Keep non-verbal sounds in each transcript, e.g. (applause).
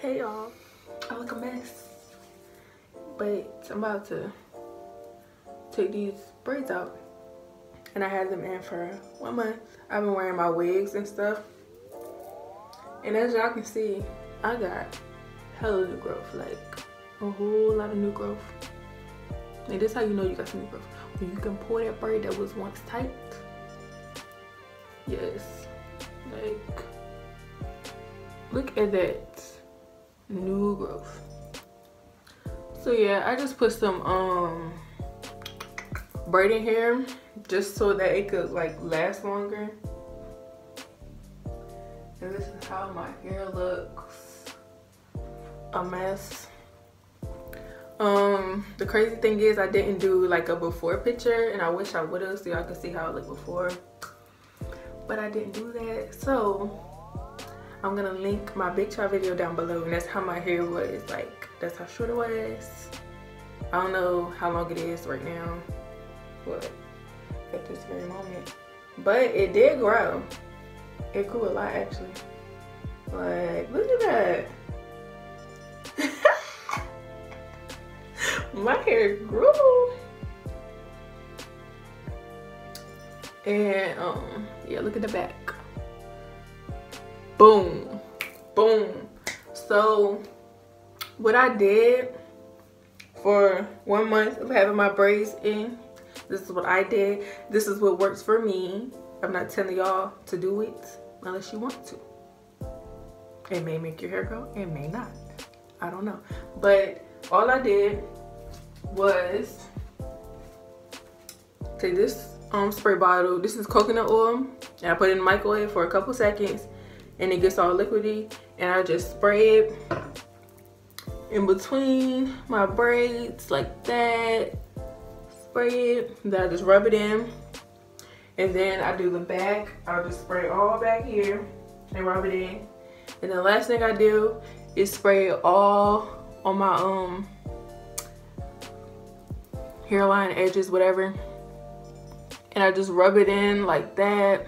Hey y'all, I look a mess, but I'm about to take these braids out and I had them in for one month. I've been wearing my wigs and stuff. And as y'all can see, I got hella new growth, like a whole lot of new growth. And this how you know you got some new growth. When you can pull that braid that was once tight. Yes, like, look at that new growth. So yeah, I just put some um braiding hair just so that it could like last longer. And this is how my hair looks. A mess. Um, the crazy thing is I didn't do like a before picture and I wish I would have so y'all can see how it looked before. But I didn't do that. So I'm gonna link my big chop video down below and that's how my hair was. Like that's how short it was. I don't know how long it is right now. But at this very moment. But it did grow. It grew a lot actually. Like, look at that. (laughs) My hair grew. And um, yeah, look at the back. Boom, boom. So what I did for one month of having my braids in this is what I did. This is what works for me. I'm not telling y'all to do it unless you want to. It may make your hair grow, it may not. I don't know. But all I did was take this um spray bottle. This is coconut oil. And I put it in the microwave for a couple seconds and it gets all liquidy. And I just spray it in between my braids like that spray it, then I just rub it in. And then I do the back. I'll just spray all back here and rub it in. And the last thing I do is spray it all on my um hairline edges, whatever. And I just rub it in like that.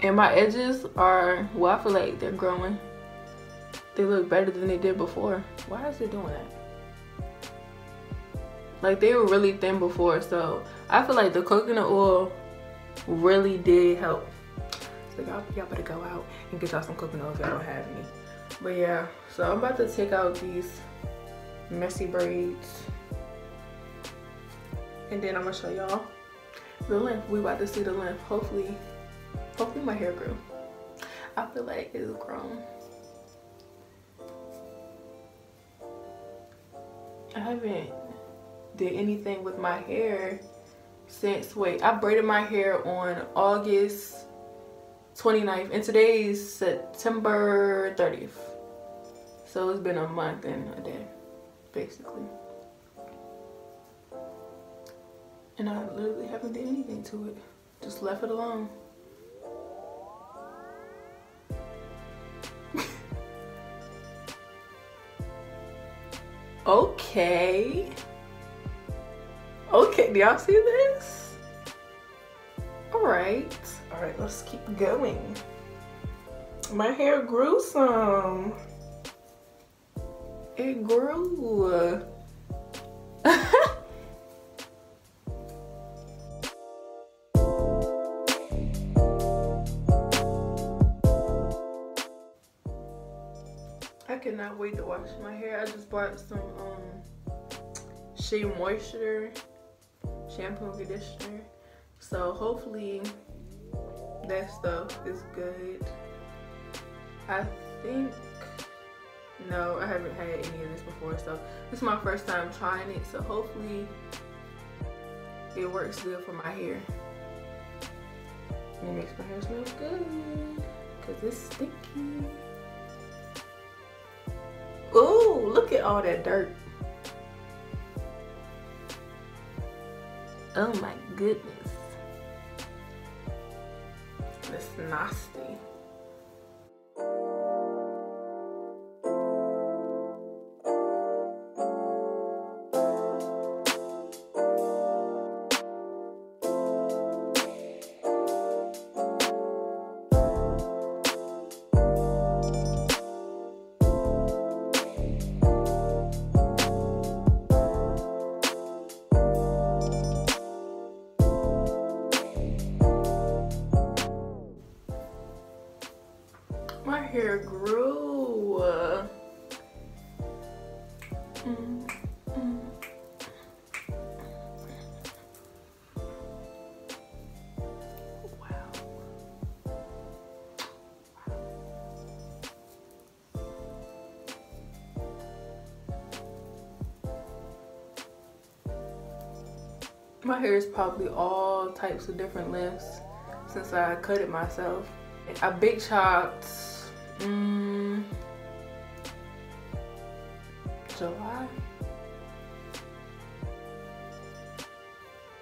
And my edges are, well, I feel like they're growing. They look better than they did before. Why is it doing that? Like they were really thin before, so I feel like the coconut oil really did help. So y'all, better go out and get y'all some coconut oil if y'all don't have any. But yeah, so I'm about to take out these messy braids. And then I'm gonna show y'all the length. We about to see the length. Hopefully, hopefully my hair grew. I feel like it's grown. I haven't did anything with my hair since, wait, I braided my hair on August 29th and today is September 30th. So it's been a month and a day, basically. And I literally haven't did anything to it. Just left it alone. Okay. Okay, do y'all see this? All right, all right, let's keep going. My hair grew some. It grew. Cannot wait to wash my hair. I just bought some um Shea Moisture shampoo and conditioner. So hopefully that stuff is good. I think, no, I haven't had any of this before. So this is my first time trying it. So hopefully it works good for my hair. And it makes my hair smell good because it's sticky. All that dirt. Oh my goodness. It's nasty. Grew. Mm. My hair is probably all types of different lengths since I cut it myself. I big chopped mm, July.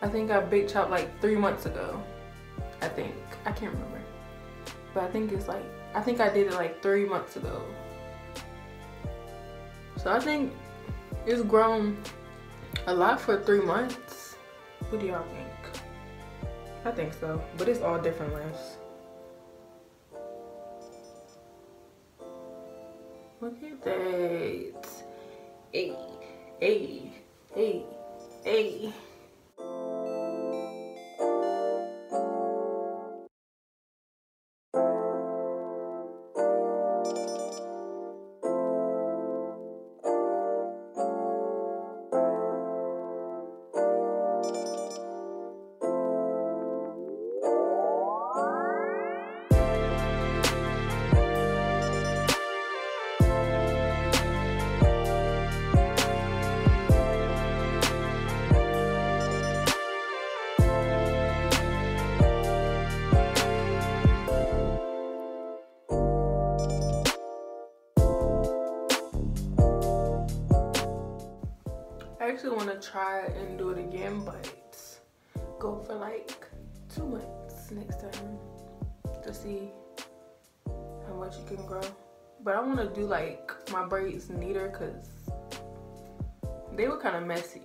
I think I big chopped like three months ago. I think. I can't remember. But I think it's like, I think I did it like three months ago. So I think it's grown a lot for three months. What do y'all think? I think so, but it's all different lengths. Look at that. Hey, hey, hey, hey. Actually want to try and do it again, but go for like two months next time to see how much you can grow. But I want to do like my braids neater because they were kind of messy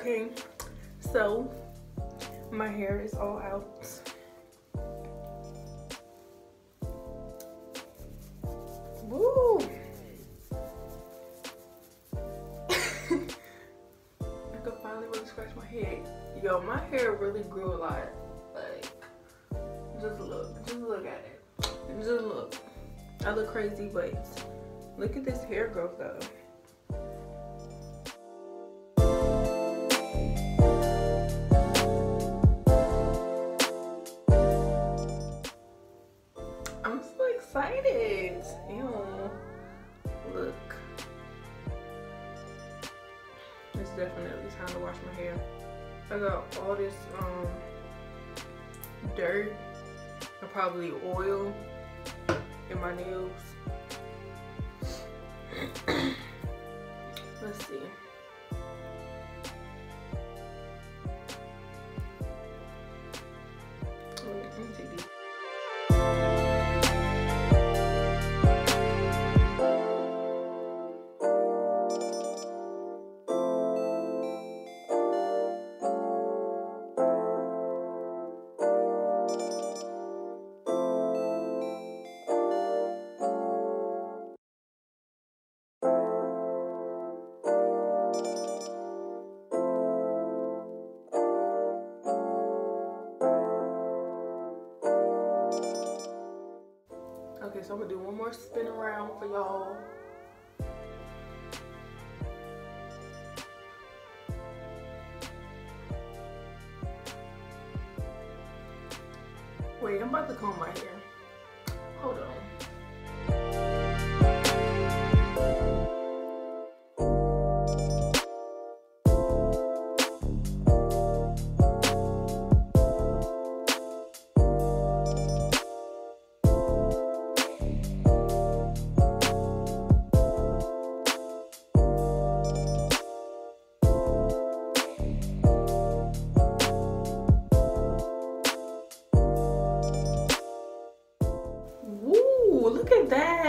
Okay, so my hair is all out. Woo! (laughs) I could finally really scratch my head. Yo, my hair really grew a lot. Like, just look, just look at it. Just look. I look crazy, but look at this hair growth though. It's definitely time to wash my hair. I got all this um dirt and probably oil in my nails. More spin around for y'all. Wait, I'm about to comb my hair.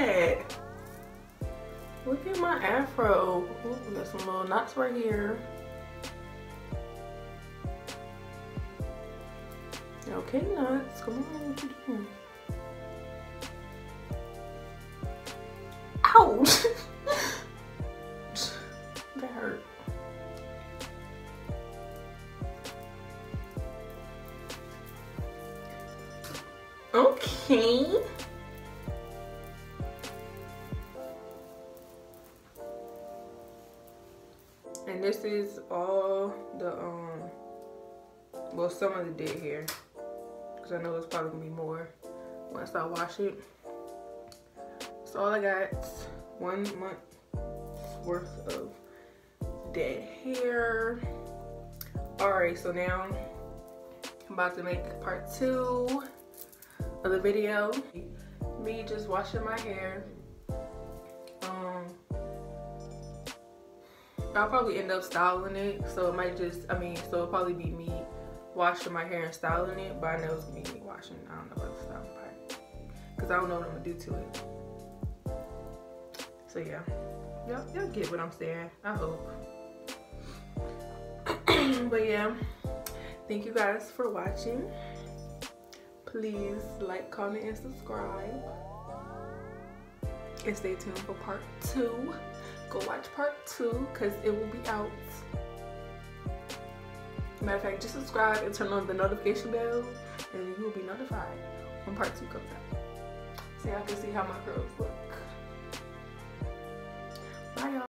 That? Look at my afro. Ooh, got some little knots right here. Okay, knots. Come on, what you doing? Ouch! (laughs) well, some of the dead hair. Because I know it's probably going to be more once I wash it. That's all I got. One month worth of dead hair. Alright, so now I'm about to make part two of the video. Me just washing my hair. Um, I'll probably end up styling it. So it might just, I mean, so it'll probably be me washing my hair and styling it. But I know it's gonna be me washing. I don't know about the styling part. Because I don't know what I'm gonna do to it. So yeah, y'all, y'all get what I'm saying. I hope. (clears throat) but yeah, thank you guys for watching. Please like, comment, and subscribe. And stay tuned for part two. Go watch part two because it will be out. Matter of fact, just subscribe and turn on the notification bell and you will be notified when part two comes out. So y'all can see how my curls look. Bye y'all.